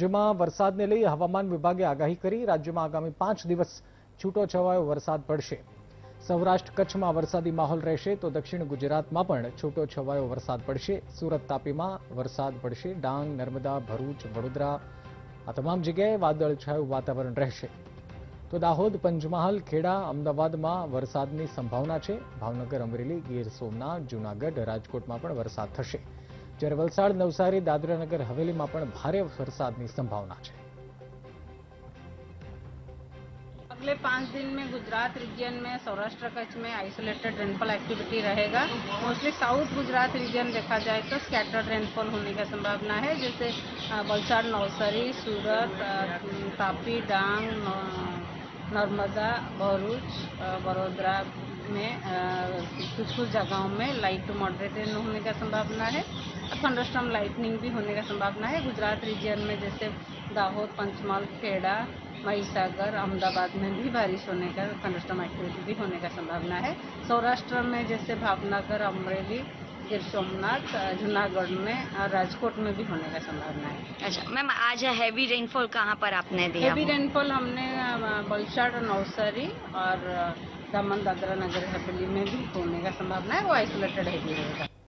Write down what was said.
જેમાં વરસાદને લઈ હવામાન વિભાગે આગાહી કરી. રાજ્યમાં આગામી પાંચ દિવસ છૂટો છવાયો વરસાદ પડશે. સૌરાષ્ટ્ર કચ્છમાં વરસાદી માહોલ રહેશે તો દક્ષિણ ગુજરાતમાં પણ છૂટો છવાયો વરસાદ પડશે. સુરત તાપીમાં વરસાદ પડશે. ડાંગ, નર્મદા, ભરૂચ, વડોદરા આ તમામ જગ્યાએ વાદળછાયું વાતાવરણ રહેશે. તો દાહોદ, પંચમહાલ, ખેડા, અમદાવાદમાં વરસાદની સંભાવના છે. ભાવનગર, અમરેલી, ગીર સોમનાથ, જૂનાગઢ, રાજકોટમાં પણ વરસાદ થશે. જ્યારે વલસાડ નવસારી દાદરાનગર હવેલીમાં પણ ભારે વરસાદની સંભાવના છે अगले पाँच दिन में गुजरात रीजन में सौराष्ट्र कच्छ में आइसोलेटेड रेनफॉल एक्टिविटी रहेगा मोस्टली साउथ गुजरात रीजन देखा जाए तो स्कैटर्ड रेनफॉल होने का संभावना है जैसे अ, वलसाड नवसारी सूरत अ, तापी डांग न- नर्मदा भरूच अ, वडोदरा में कुछ कुछ जगहों में लाइट टू मॉडरेट रेन होने का संभावना है थंडरस्टॉर्म लाइटनिंग भी होने का संभावना है। गुजरात रीजन में जैसे दाहोद पंचमहाल खेड़ा महिसागर अहमदाबाद में भी बारिश होने का थंडरस्टॉर्म एक्टिविटी भी होने का संभावना है। सौराष्ट्र में जैसे भावनगर अमरेली गिर सोमनाथ जूनागढ़ में और राजकोट में भी होने का संभावना है। अच्छा मैम आज हैवी रेनफॉल कहाँ पर आपने दिया? हेवी रेनफॉल हमने वलसाड नवसारी और दमन दादरा नगर हवेली में भी होने का संभावना है। वो आइसोलेटेड हेवी रहेगा।